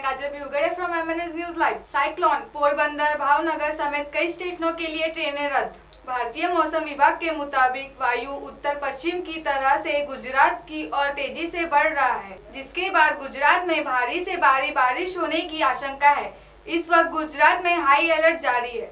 मैं Kajal Bhyugade from M N S news live cyclone Porbandar, Bhavnagar समेत कई स्टेशनों के लिए ट्रेनें रद्द। भारतीय मौसम विभाग के मुताबिक, वायु उत्तर पश्चिम की तरह से गुजरात की ओर तेज़ी से बढ़ रहा है, जिसके बाद गुजरात में भारी से भारी बारिश होने की आशंका है। इस वक्त गुजरात में हाई अलर्ट जारी है।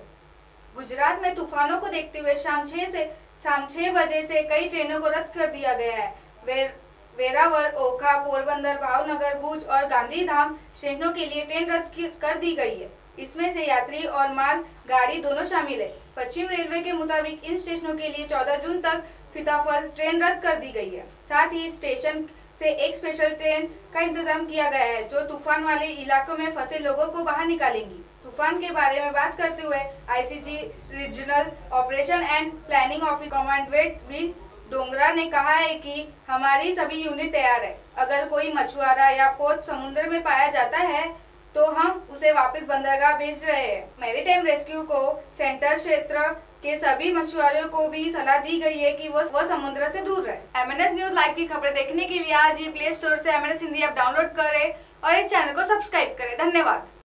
गुजरात में तूफानों को देखते हुए शाम छह से, शाम छह बजे से कई ट्रेनों को रद्द कर दिया गया है। वे वेरावल ओखा, पोरबंदर, भावनगर, भुज और गांधीधाम स्टेशनों के लिए ट्रेन रद्द कर दी गई है। इसमें से यात्री और माल, गाड़ी दोनों शामिल है। पश्चिम रेलवे के मुताबिक इन स्टेशनों के लिए 14 जून तक फिताफल ट्रेन रद्द कर दी गई है। साथ ही स्टेशन से एक स्पेशल ट्रेन का इंतज़ाम किया गया है, जो तूफ़ान वाले इलाकों में फंसे लोगों को बाहर निकालेंगी। तूफ़ान के बारे में बात करते हुए ICG regional operation and planning office commandant V Dongra ने कहा है कि हमारी सभी यूनिट तैयार है। अगर कोई मछुआरा या पोत समुद्र में पाया जाता है तो हम उसे वापस बंदरगाह भेज रहे हैं। मैरीटाइम रेस्क्यू को सेंटर क्षेत्र के सभी मछुआरों को भी सलाह दी गई है कि वो वो समुद्र से दूर रहे। एम एन न्यूज़ लाइव की खबरें देखने के लिए आज ये प्ले स्टोर से एस हिंदी ऐप डाउनलोड करें और इस चैनल को सब्सक्राइब करें। धन्यवाद।